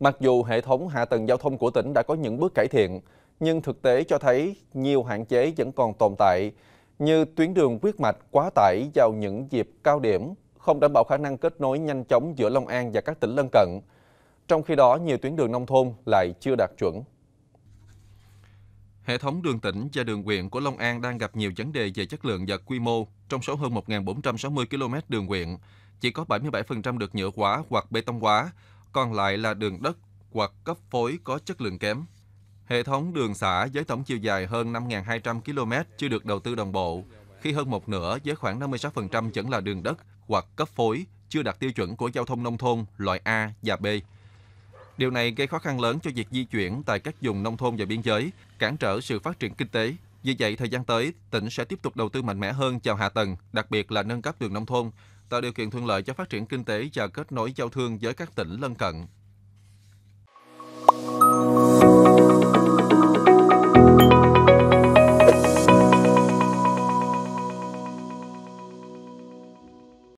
Mặc dù hệ thống hạ tầng giao thông của tỉnh đã có những bước cải thiện, nhưng thực tế cho thấy nhiều hạn chế vẫn còn tồn tại, như tuyến đường huyết mạch quá tải vào những dịp cao điểm, không đảm bảo khả năng kết nối nhanh chóng giữa Long An và các tỉnh lân cận. Trong khi đó, nhiều tuyến đường nông thôn lại chưa đạt chuẩn. Hệ thống đường tỉnh và đường huyện của Long An đang gặp nhiều vấn đề về chất lượng và quy mô. Trong số hơn 1.460 km đường huyện, chỉ có 77% được nhựa hóa hoặc bê tông hóa, còn lại là đường đất hoặc cấp phối có chất lượng kém. Hệ thống đường xã với tổng chiều dài hơn 5.200 km chưa được đầu tư đồng bộ, khi hơn một nửa với khoảng 56% vẫn là đường đất hoặc cấp phối chưa đạt tiêu chuẩn của giao thông nông thôn loại A và B. Điều này gây khó khăn lớn cho việc di chuyển tại các vùng nông thôn và biên giới, cản trở sự phát triển kinh tế. Vì vậy, thời gian tới, tỉnh sẽ tiếp tục đầu tư mạnh mẽ hơn vào hạ tầng, đặc biệt là nâng cấp đường nông thôn, tạo điều kiện thuận lợi cho phát triển kinh tế và kết nối giao thương với các tỉnh lân cận.